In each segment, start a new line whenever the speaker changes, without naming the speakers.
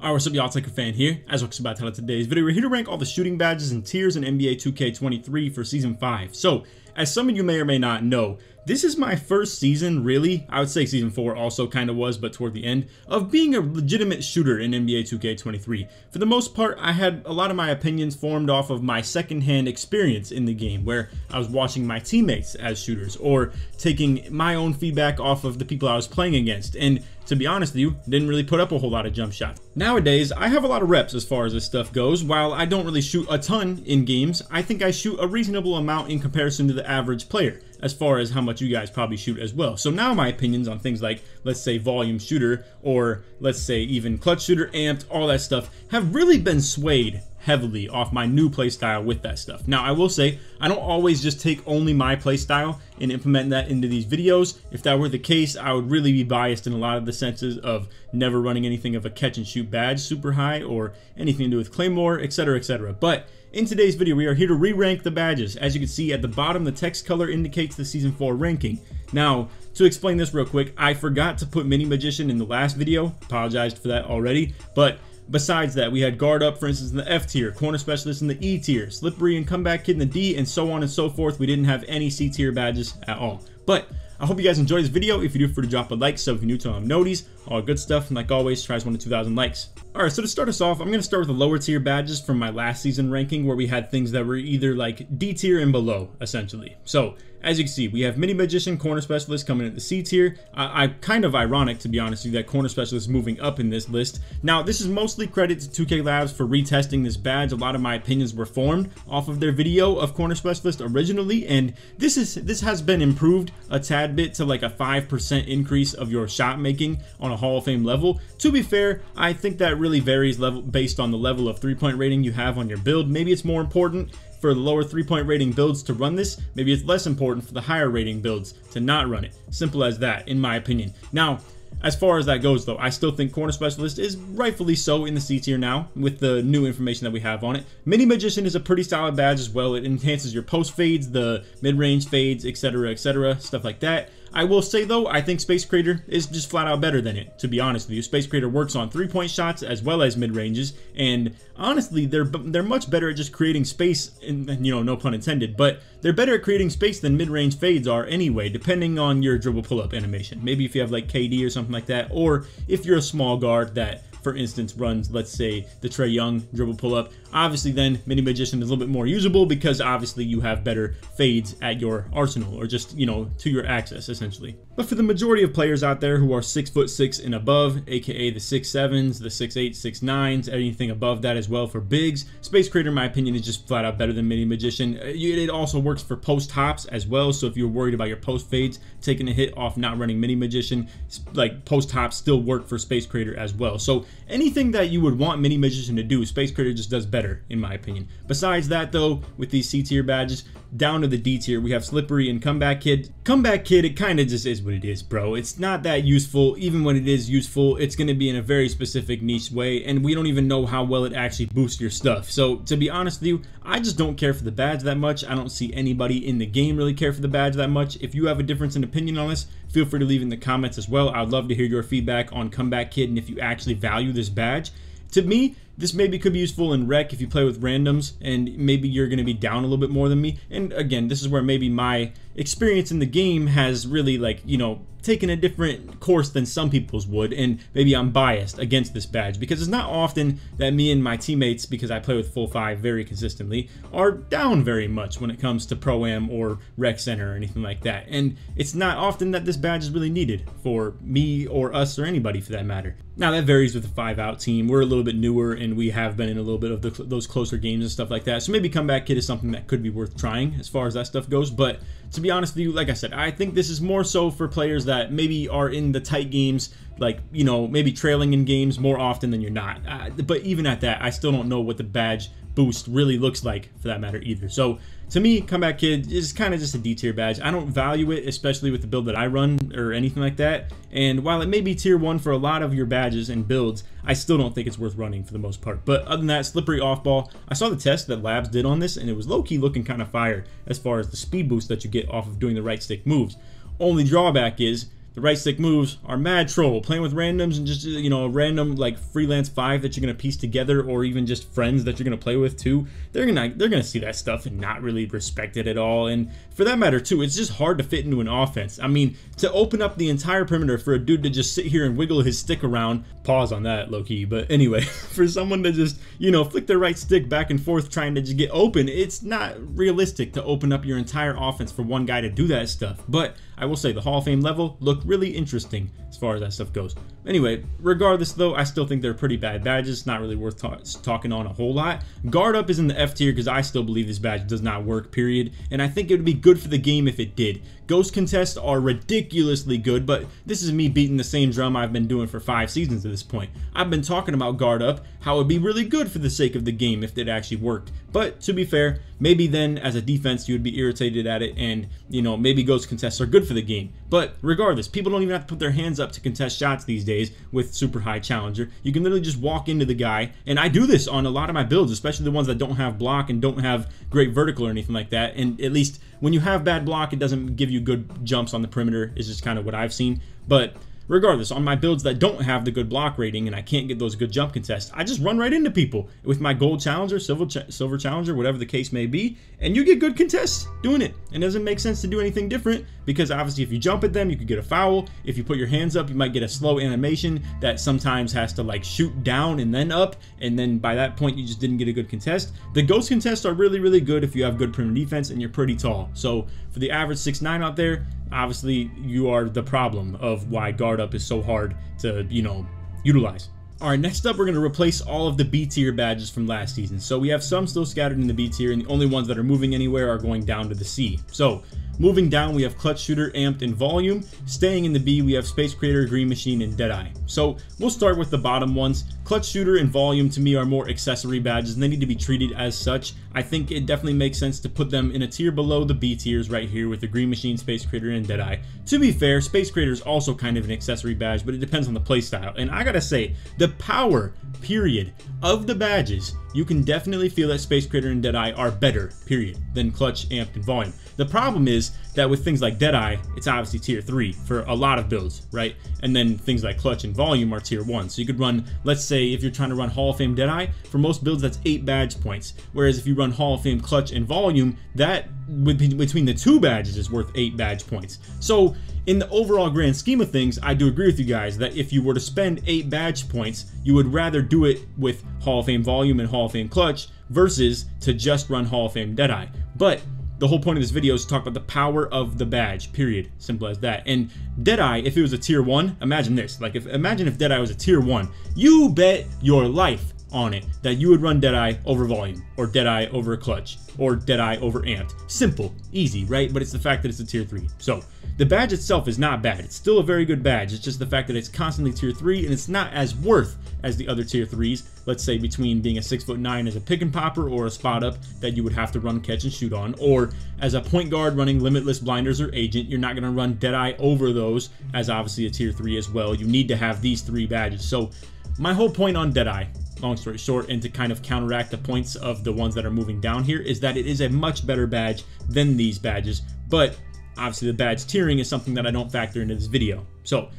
Alright, what's up y'all, Laker Fan here. As welcome back to today's video, we're here to rank all the shooting badges and tiers in NBA 2K23 for Season 5. So, as some of you may or may not know, this is my first season, really, I would say Season 4 also kind of was, but toward the end, of being a legitimate shooter in NBA 2K23. For the most part, I had a lot of my opinions formed off of my secondhand experience in the game, where I was watching my teammates as shooters, or taking my own feedback off of the people I was playing against, and to be honest with you, didn't really put up a whole lot of jump shots. Nowadays, I have a lot of reps as far as this stuff goes. While I don't really shoot a ton in games, I think I shoot a reasonable amount in comparison to the average player as far as how much you guys probably shoot as well. So now my opinions on things like, let's say volume shooter, or let's say even clutch shooter, amped, all that stuff, have really been swayed heavily off my new playstyle with that stuff. Now I will say, I don't always just take only my playstyle and implement that into these videos. If that were the case, I would really be biased in a lot of the senses of never running anything of a catch and shoot badge super high or anything to do with Claymore, etc, etc. But in today's video, we are here to re-rank the badges. As you can see at the bottom, the text color indicates the Season 4 ranking. Now, to explain this real quick, I forgot to put Middy Magician in the last video. Apologized for that already. But besides that, we had guard up, for instance, in the F tier, corner specialist in the E tier, slippery and comeback kid in the D, and so on and so forth. We didn't have any C tier badges at all. But I hope you guys enjoyed this video. If you do, for to drop a like, so if you're new to them, noties, all good stuff, and like always, tries one to 2,000 likes. Alright, so to start us off, I'm going to start with the lower tier badges from my last season ranking, where we had things that were either like D tier and below, essentially. So, as you can see, we have Middy Magician Corner Specialist coming at the C tier. I, I kind of ironic, to be honest with you, that Corner Specialist moving up in this list. Now, this is mostly credit to 2K Labs for retesting this badge. A lot of my opinions were formed off of their video of Corner Specialist originally, and this is this has been improved a tad bit to like a 5% increase of your shot making on a Hall of Fame level. To be fair, I think that really varies level based on the level of three-point rating you have on your build. Maybe it's more important for the lower three-point rating builds to run this, maybe it's less important for the higher rating builds to not run it. Simple as that, in my opinion. Now, as far as that goes, though, I still think Corner Specialist is rightfully so in the C tier now with the new information that we have on it. Middy Magician is a pretty solid badge as well. It enhances your post fades, the mid-range fades, etc., etc., stuff like that. I will say though, I think Space Creator is just flat out better than it, to be honest with you. Space Creator works on three-point shots as well as mid-ranges, and honestly, they're they're much better at just creating space, and you know, no pun intended, but they're better at creating space than mid-range fades are anyway, depending on your dribble pull-up animation. Maybe if you have like KD or something like that, or if you're a small guard that for instance, runs, let's say, the Trae Young dribble pull-up, obviously then Middy Magician is a little bit more usable because obviously you have better fades at your arsenal or just, you know, to your access essentially. But for the majority of players out there who are six foot six and above, aka the six sevens, the six eight, six nines, anything above that as well for bigs, Space Creator in my opinion is just flat out better than Middy Magician. Uh, it also works for post hops as well, so if you're worried about your post fades taking a hit off not running Middy Magician, like post hops still work for Space Creator as well. So anything that you would want Middy Magician to do, Space Creator just does better, in my opinion. Besides that, though, with these C tier badges, down to the D tier, we have Slippery and Comeback Kid. Comeback Kid, it kind of just is what it is, bro. It's not that useful. Even when it is useful, it's going to be in a very specific niche way, and we don't even know how well it actually boosts your stuff. So, to be honest with you, I just don't care for the badge that much. I don't see anybody in the game really care for the badge that much. If you have a difference in opinion on this, feel free to leave in the comments as well. I'd love to hear your feedback on Comeback Kid and if you actually value this badge. To me, this maybe could be useful in rec if you play with randoms and maybe you're going to be down a little bit more than me. And again, this is where maybe my experience in the game has really like, you know, taken a different course than some people's would and maybe I'm biased against this badge because it's not often that me and my teammates because I play with full 5 very consistently are down very much when it comes to pro-am or rec center or anything like that and it's not often that this badge is really needed for me or us or anybody for that matter. Now that varies with the 5 out team. We're a little bit newer and we have been in a little bit of the, those closer games and stuff like that. So maybe comeback kid is something that could be worth trying as far as that stuff goes. But to be honest with you, like I said, I think this is more so for players that maybe are in the tight games, like, you know, maybe trailing in games more often than you're not. Uh, but even at that, I still don't know what the badge boost really looks like for that matter either. So to me, Comeback Kid is kind of just a D tier badge. I don't value it, especially with the build that I run or anything like that. And while it may be tier 1 for a lot of your badges and builds, I still don't think it's worth running for the most part. But other than that, Slippery Off Ball, I saw the test that Labs did on this, and it was low-key looking kind of fire as far as the speed boost that you get off of doing the right stick moves. Only drawback is the right stick moves are mad troll. Playing with randoms and just, you know, a random like freelance five that you're gonna piece together or even just friends that you're gonna play with too, they're gonna they're gonna see that stuff and not really respect it at all. And for that matter too, it's just hard to fit into an offense. I mean, to open up the entire perimeter for a dude to just sit here and wiggle his stick around, pause on that low key, but anyway, for someone to just, you know, flick their right stick back and forth trying to just get open, it's not realistic to open up your entire offense for one guy to do that stuff. But I will say the Hall of Fame level looked really interesting as far as that stuff goes. Anyway, regardless though, I still think they're pretty bad badges. Not really worth ta talking on a whole lot. Guard up is in the F tier because I still believe this badge does not work, period. And I think it would be good for the game if it did. Ghost contests are ridiculously good, but this is me beating the same drum I've been doing for five seasons at this point. I've been talking about guard up, how it would be really good for the sake of the game if it actually worked. But to be fair, maybe then as a defense you would be irritated at it and, you know, maybe ghost contests are good for the game. But regardless, people don't even have to put their hands up to contest shots these days with super high challenger. You can literally just walk into the guy, and I do this on a lot of my builds, especially the ones that don't have block and don't have great vertical or anything like that. And at least when you have bad block, it doesn't give you good jumps on the perimeter, is just kind of what I've seen. But Regardless, on my builds that don't have the good block rating and I can't get those good jump contests, I just run right into people with my gold challenger, silver, silver challenger, whatever the case may be, and you get good contests doing it. It doesn't make sense to do anything different because obviously if you jump at them, you could get a foul. If you put your hands up, you might get a slow animation that sometimes has to like shoot down and then up, and then by that point you just didn't get a good contest. The ghost contests are really, really good if you have good perimeter defense and you're pretty tall. So for the average 6'9 out there, obviously you are the problem of why guard up is so hard to, you know, utilize. Alright, next up we're going to replace all of the B tier badges from last season. So we have some still scattered in the B tier and the only ones that are moving anywhere are going down to the C. So Moving down, we have Clutch Shooter, Amped, and Volume. Staying in the B, we have Space Creator, Green Machine, and Deadeye. So we'll start with the bottom ones. Clutch Shooter and Volume to me are more accessory badges and they need to be treated as such. I think it definitely makes sense to put them in a tier below the B tiers right here with the Green Machine, Space Creator, and Deadeye. To be fair, Space Creator is also kind of an accessory badge, but it depends on the playstyle. And I gotta say, the power, period, of the badges, you can definitely feel that Space Creator and Deadeye are better, period, than Clutch, Amped, and Volume. The problem is that with things like Deadeye, it's obviously tier 3 for a lot of builds, right? And then things like Clutch and Volume are tier 1. So you could run, let's say, if you're trying to run Hall of Fame Deadeye, for most builds that's 8 badge points. Whereas if you run Hall of Fame Clutch and Volume, that between the two badges is worth 8 badge points. So in the overall grand scheme of things, I do agree with you guys that if you were to spend 8 badge points, you would rather do it with Hall of Fame Volume and Hall of Fame Clutch versus to just run Hall of Fame Deadeye. But the whole point of this video is to talk about the power of the badge, period. Simple as that. And Deadeye, if it was a tier 1, imagine this. Like, if imagine if Deadeye was a tier 1. You bet your life on it that you would run Deadeye over Volume, or Deadeye over Clutch, or Deadeye over Amped. Simple, easy, right? But it's the fact that it's a tier 3. So, the badge itself is not bad. It's still a very good badge. It's just the fact that it's constantly tier 3 and it's not as worth as the other tier 3s. Let's say between being a 6'9 as a pick and popper or a spot up that you would have to run, catch, and shoot on. Or as a point guard running Limitless Blinders or Agent, you're not going to run Deadeye over those as obviously a tier 3 as well. You need to have these three badges. So my whole point on Deadeye long story short, and to kind of counteract the points of the ones that are moving down here, is that it is a much better badge than these badges. But Obviously, the badge tiering is something that I don't factor into this video. So,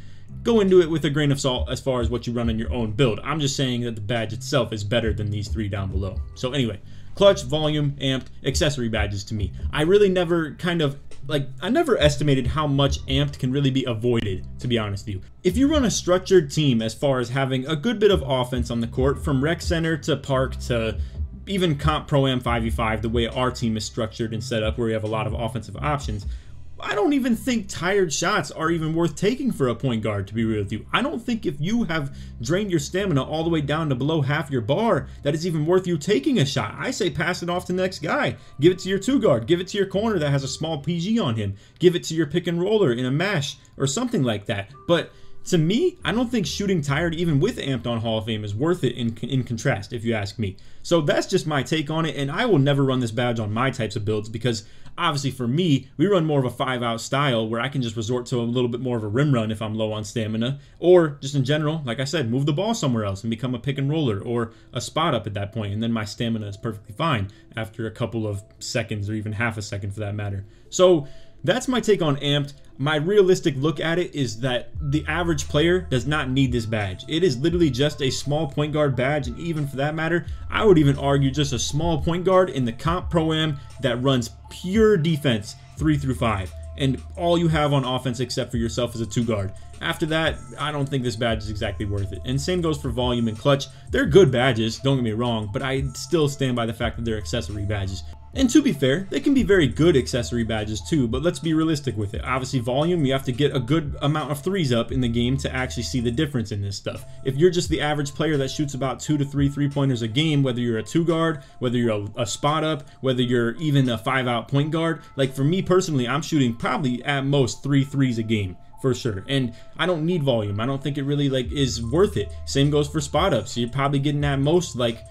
go into it with a grain of salt as far as what you run in your own build. I'm just saying that the badge itself is better than these three down below. So anyway, clutch, volume, amped, accessory badges to me. I really never kind of, like, I never estimated how much amped can really be avoided, to be honest with you. If you run a structured team as far as having a good bit of offense on the court, from rec center to park to even comp pro am 5v5 the way our team is structured and set up where we have a lot of offensive options I don't even think tired shots are even worth taking for a point guard, to be real with you. I don't think if you have drained your stamina all the way down to below half your bar, that it's even worth you taking a shot. I say pass it off to the next guy. Give it to your two guard. Give it to your corner that has a small PG on him. Give it to your pick and roller in a mash or something like that. But to me, I don't think shooting tired, even with Amped on Hall of Fame, is worth it in, in contrast, if you ask me. So that's just my take on it, and I will never run this badge on my types of builds because obviously for me, we run more of a five out style where I can just resort to a little bit more of a rim run if I'm low on stamina, or just in general, like I said, move the ball somewhere else and become a pick and roller or a spot up at that point, and then my stamina is perfectly fine after a couple of seconds or even half a second for that matter. So that's my take on Amped. My realistic look at it is that the average player does not need this badge. It is literally just a small point guard badge, and even for that matter, I would even argue just a small point guard in the comp pro-am that runs pure defense 3 through 5 and all you have on offense except for yourself is a two guard. After that, I don't think this badge is exactly worth it. And same goes for volume and clutch. They're good badges, don't get me wrong, but I still stand by the fact that they're accessory badges. And to be fair, they can be very good accessory badges too, but let's be realistic with it. Obviously, volume, you have to get a good amount of threes up in the game to actually see the difference in this stuff. If you're just the average player that shoots about two to three three-pointers a game, whether you're a two guard, whether you're a, a spot up, whether you're even a five out point guard, like for me personally, I'm shooting probably at most three threes a game for sure. And I don't need volume. I don't think it really like is worth it. Same goes for spot ups. You're probably getting at most like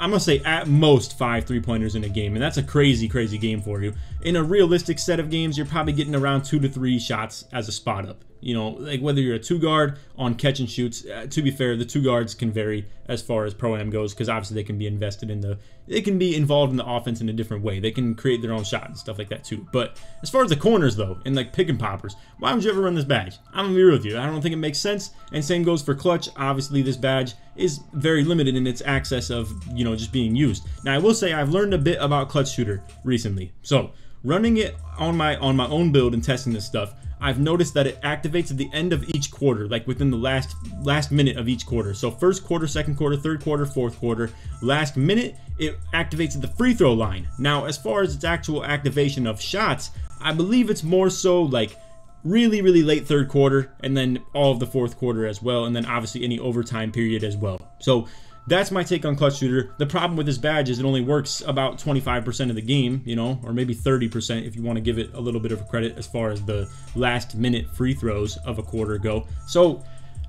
I'm gonna say at most five three pointers in a game, and that's a crazy, crazy game for you. In a realistic set of games, you're probably getting around two to three shots as a spot up. You know, like whether you're a two guard on catch and shoots. Uh, to be fair, the two guards can vary as far as pro am goes because obviously they can be invested in the, they can be involved in the offense in a different way. They can create their own shot and stuff like that too. But as far as the corners though, and like pick and poppers, why would you ever run this badge? I'm gonna be real with you. I don't think it makes sense. And same goes for clutch. Obviously, this badge is very limited in its access of you know just being used. Now I will say I've learned a bit about clutch shooter recently, so running it on my on my own build and testing this stuff I've noticed that it activates at the end of each quarter, like within the last last minute of each quarter. So first quarter, second quarter, third quarter, fourth quarter, last minute, it activates at the free throw line. Now, as far as its actual activation of shots, I believe it's more so like really, really late third quarter, and then all of the fourth quarter as well, and then obviously any overtime period as well. So that's my take on Clutch Shooter. The problem with this badge is it only works about 25% of the game, you know, or maybe 30% if you want to give it a little bit of credit as far as the last minute free throws of a quarter go. So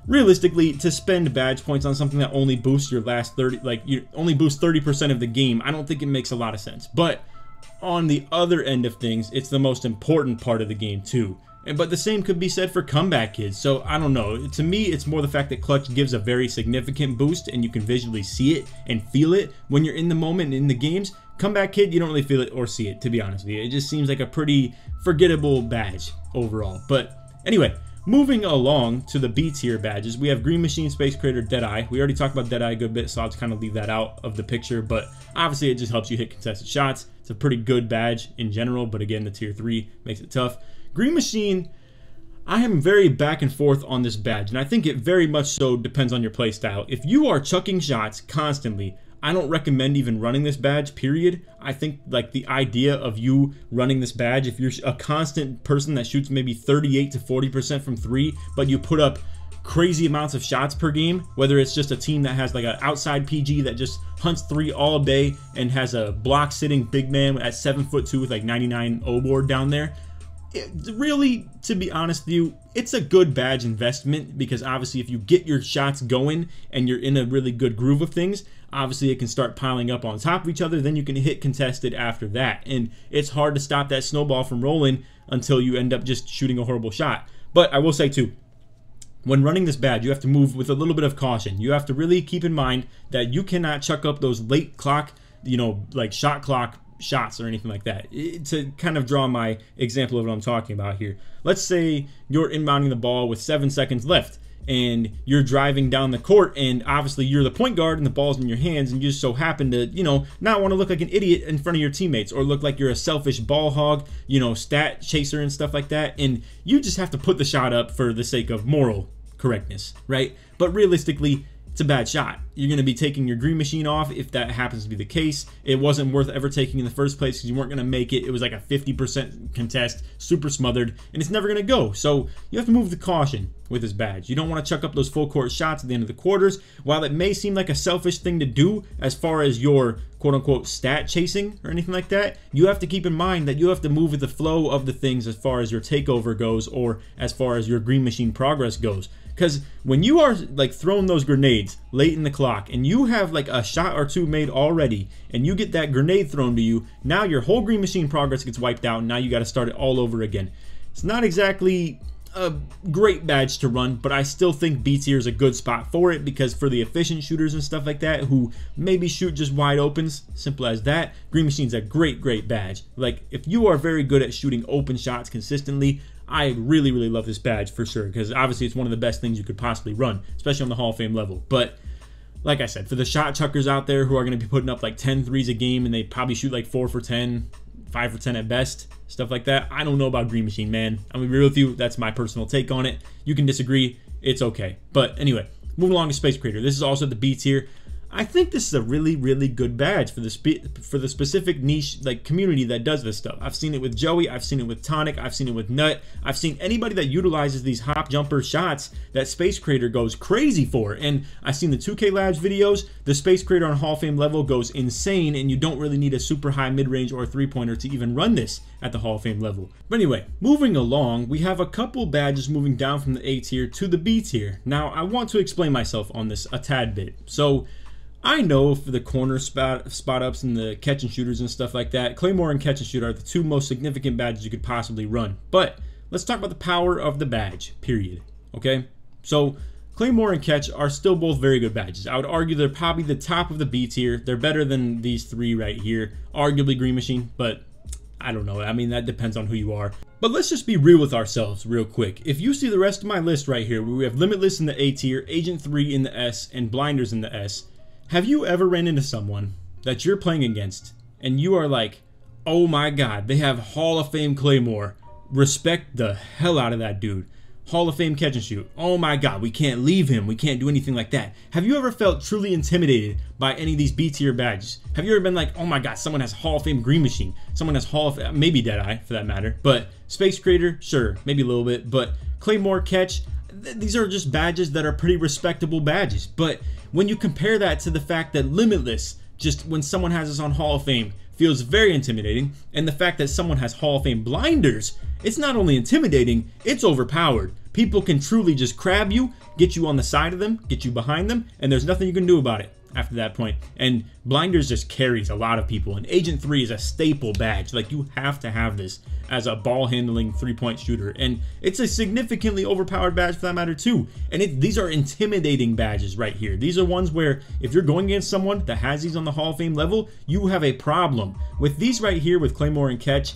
realistically, to spend badge points on something that only boosts your last 30, like you only boosts 30% of the game, I don't think it makes a lot of sense. But on the other end of things, it's the most important part of the game too. But the same could be said for comeback kids. So I don't know. To me, it's more the fact that Clutch gives a very significant boost and you can visually see it and feel it when you're in the moment in the games. Comeback kid, you don't really feel it or see it, to be honest with you. It just seems like a pretty forgettable badge overall. But anyway, moving along to the B tier badges, we have Green Machine, Space Creator, Deadeye. We already talked about Deadeye a good bit, so I'll just kind of leave that out of the picture. But obviously, it just helps you hit contested shots. It's a pretty good badge in general, but again, the tier 3 makes it tough. Green Machine, I am very back and forth on this badge, and I think it very much so depends on your playstyle. If you are chucking shots constantly, I don't recommend even running this badge, period. I think like the idea of you running this badge, if you're a constant person that shoots maybe 38 to 40% from three, but you put up crazy amounts of shots per game, whether it's just a team that has like an outside PG that just hunts three all day and has a block sitting big man at seven foot two with like 99 O board down there, it, really, to be honest with you, it's a good badge investment because obviously, if you get your shots going and you're in a really good groove of things, obviously it can start piling up on top of each other. Then you can hit contested after that, and it's hard to stop that snowball from rolling until you end up just shooting a horrible shot. But I will say too, when running this badge, you have to move with a little bit of caution. You have to really keep in mind that you cannot chuck up those late clock, you know, like shot clock shots or anything like that. It, to kind of draw my example of what I'm talking about here. Let's say you're inbounding the ball with seven seconds left and you're driving down the court and obviously you're the point guard and the ball's in your hands and you just so happen to, you know, not want to look like an idiot in front of your teammates or look like you're a selfish ball hog, you know, stat chaser and stuff like that. And you just have to put the shot up for the sake of moral correctness, right? But realistically, it's a bad shot. You're going to be taking your green machine off if that happens to be the case. It wasn't worth ever taking in the first place because you weren't going to make it. It was like a 50% contest, super smothered, and it's never going to go. So you have to move the caution with this badge. You don't want to chuck up those full court shots at the end of the quarters. While it may seem like a selfish thing to do as far as your quote unquote stat chasing or anything like that, you have to keep in mind that you have to move with the flow of the things as far as your takeover goes or as far as your green machine progress goes. Because when you are like throwing those grenades late in the clock and you have like a shot or two made already and you get that grenade thrown to you, now your whole green machine progress gets wiped out and now you got to start it all over again. It's not exactly a great badge to run, but I still think B tier is a good spot for it because for the efficient shooters and stuff like that who maybe shoot just wide opens, simple as that, Green Machine's a great, great badge. Like, if you are very good at shooting open shots consistently, I really, really love this badge for sure because obviously it's one of the best things you could possibly run, especially on the Hall of Fame level. But like I said, for the shot chuckers out there who are going to be putting up like 10 threes a game and they probably shoot like 4 for 10, 5 for 10 at best, stuff like that. I don't know about Green Machine, man. I'm gonna be real with you. That's my personal take on it. You can disagree. It's okay. But anyway, moving along to Space Creator. This is also the B tier. I think this is a really, really good badge for the for the specific niche like community that does this stuff. I've seen it with Joey, I've seen it with Tonic, I've seen it with Nut, I've seen anybody that utilizes these hop jumper shots that Space Creator goes crazy for. And I've seen the 2K Labs videos, the Space Creator on Hall of Fame level goes insane, and you don't really need a super high mid-range or three-pointer to even run this at the Hall of Fame level. But anyway, moving along, we have a couple badges moving down from the A tier to the B tier. Now, I want to explain myself on this a tad bit. So, I know for the corner spot, spot ups and the catch and shooters and stuff like that, Claymore and catch and shoot are the two most significant badges you could possibly run. But let's talk about the power of the badge, period. Okay? So, Claymore and Catch are still both very good badges. I would argue they're probably the top of the B tier. They're better than these three right here. Arguably Green Machine, but I don't know. I mean, that depends on who you are. But let's just be real with ourselves real quick. If you see the rest of my list right here, where we have Limitless in the A tier, Agent 3 in the S, and Blinders in the S, have you ever ran into someone that you're playing against and you are like, oh my god, they have Hall of Fame Claymore. Respect the hell out of that dude. Hall of Fame catch and shoot. Oh my god, we can't leave him. We can't do anything like that. Have you ever felt truly intimidated by any of these B tier badges? Have you ever been like, oh my god, someone has Hall of Fame Green Machine. Someone has Hall of maybe Deadeye for that matter. But Space Creator, sure, maybe a little bit. But Claymore catch, th these are just badges that are pretty respectable badges. But when you compare that to the fact that Limitless, just when someone has us on Hall of Fame, feels very intimidating, and the fact that someone has Hall of Fame blinders, it's not only intimidating, it's overpowered. People can truly just crab you, get you on the side of them, get you behind them, and there's nothing you can do about it after that point. And Blinders just carries a lot of people. And Agent 3 is a staple badge. Like, you have to have this as a ball handling three point shooter. And it's a significantly overpowered badge for that matter, too. And it, these are intimidating badges right here. These are ones where if you're going against someone that has these on the Hall of Fame level, you have a problem. With these right here, with Claymore and Catch,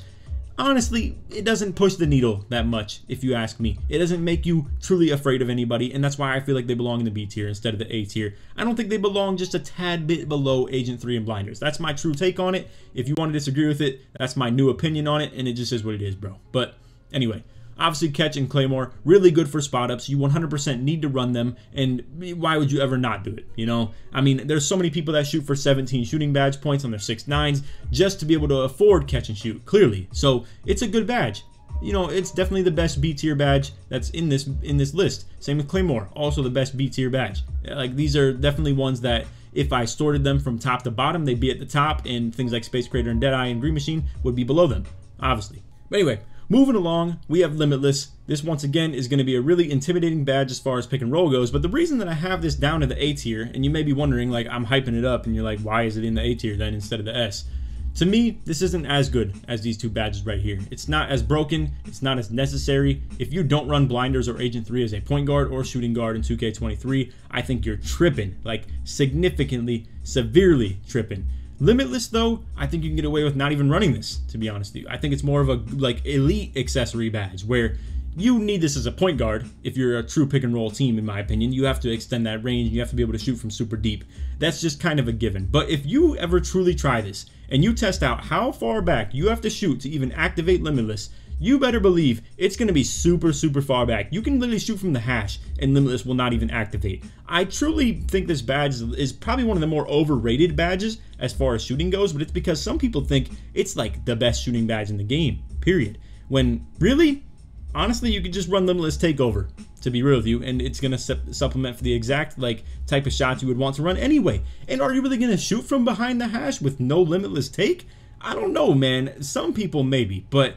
honestly, it doesn't push the needle that much, if you ask me. It doesn't make you truly afraid of anybody, and that's why I feel like they belong in the B tier instead of the A tier. I don't think they belong just a tad bit below Agent 3 and Blinders. That's my true take on it. If you want to disagree with it, that's my new opinion on it, and it just is what it is, bro. But anyway, Obviously, Catch and Claymore, really good for spot ups. You 100% need to run them, and why would you ever not do it? You know, I mean, there's so many people that shoot for 17 shooting badge points on their 6.9s just to be able to afford Catch and Shoot, clearly. So it's a good badge. You know, it's definitely the best B tier badge that's in this in this list. Same with Claymore, also the best B tier badge. Like these are definitely ones that if I sorted them from top to bottom, they'd be at the top, and things like Space Creator and Deadeye and Green Machine would be below them, obviously. But anyway, Moving along, we have Limitless. This once again is going to be a really intimidating badge as far as pick and roll goes, but the reason that I have this down to the A tier, and you may be wondering, like, I'm hyping it up, and you're like, why is it in the A tier then instead of the S? To me, this isn't as good as these two badges right here. It's not as broken, it's not as necessary. If you don't run Blinders or Agent 3 as a point guard or shooting guard in 2K23, I think you're tripping, like significantly, severely tripping. Limitless though, I think you can get away with not even running this, to be honest with you. I think it's more of a like elite accessory badge where you need this as a point guard if you're a true pick and roll team, in my opinion. You have to extend that range. You have to be able to shoot from super deep. That's just kind of a given. But if you ever truly try this and you test out how far back you have to shoot to even activate Limitless, you better believe it's going to be super, super far back. You can literally shoot from the hash and Limitless will not even activate. I truly think this badge is probably one of the more overrated badges as far as shooting goes, but it's because some people think it's like the best shooting badge in the game, period. When really, honestly, you could just run Limitless Takeover, to be real with you, and it's going to su supplement for the exact like type of shots you would want to run anyway. And are you really going to shoot from behind the hash with no Limitless Take? I don't know, man. Some people maybe, but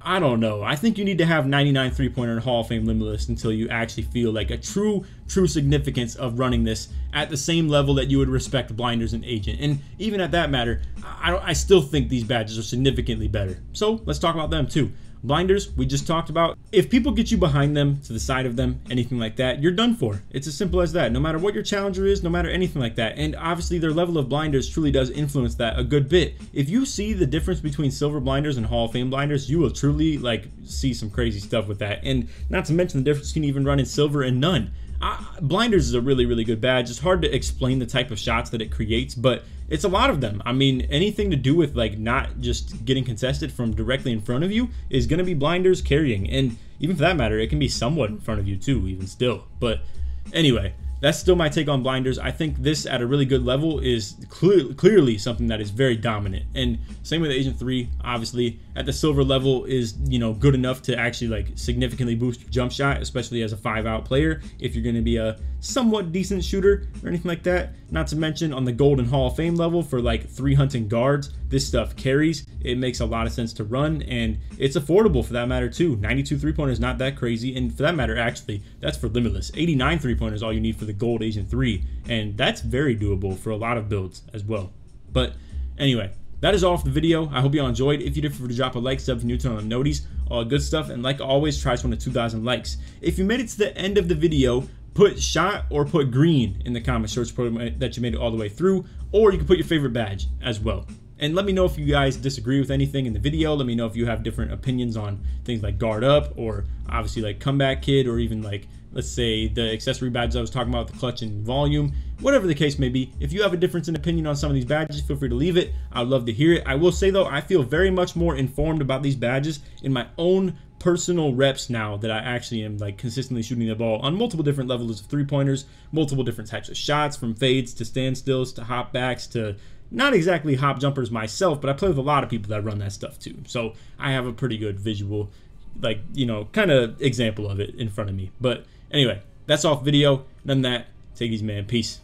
I don't know. I think you need to have 99 three-pointer and Hall of Fame limitless until you actually feel like a true, true significance of running this at the same level that you would respect Blinders and Agent. And even at that matter, I, I still think these badges are significantly better. So let's talk about them too. Blinders, we just talked about. If people get you behind them, to the side of them, anything like that, you're done for. It's as simple as that. No matter what your challenger is, no matter anything like that. And obviously their level of blinders truly does influence that a good bit. If you see the difference between silver blinders and Hall of Fame blinders, you will truly like see some crazy stuff with that. And not to mention the difference you can even run in silver and none. Uh, blinders is a really, really good badge. It's hard to explain the type of shots that it creates, but it's a lot of them. I mean, anything to do with like not just getting contested from directly in front of you is going to be blinders carrying. And even for that matter, it can be somewhat in front of you too, even still. But anyway, that's still my take on blinders. I think this at a really good level is clear, clearly something that is very dominant. And same with Agent 3, obviously, at the silver level is, you know, good enough to actually like significantly boost your jump shot, especially as a five out player if you're going to be a somewhat decent shooter or anything like that. Not to mention on the Golden Hall of Fame level for like three hunting guards, this stuff carries. It makes a lot of sense to run and it's affordable for that matter too. 92 three pointers not that crazy. And for that matter, actually, that's for limitless. 89 three pointers all you need for the Gold Agent 3. And that's very doable for a lot of builds as well. But anyway, that is all for the video. I hope you all enjoyed. If you did, feel free to drop a like, sub new to on the noties, all good stuff. And like always, try to to 2,000 likes. If you made it to the end of the video, put shot or put green in the comment search program that you made it all the way through, or you can put your favorite badge as well. And let me know if you guys disagree with anything in the video. Let me know if you have different opinions on things like guard up or obviously like comeback kid or even like let's say the accessory badges I was talking about, the clutch and volume, whatever the case may be. If you have a difference in opinion on some of these badges, feel free to leave it. I'd love to hear it. I will say though, I feel very much more informed about these badges in my own personal reps now that I actually am like consistently shooting the ball on multiple different levels of three pointers, multiple different types of shots from fades to standstills to hop backs to not exactly hop jumpers myself, but I play with a lot of people that run that stuff too. So I have a pretty good visual, like, you know, kind of example of it in front of me. But anyway, that's off video. None that. Take these, man. Peace.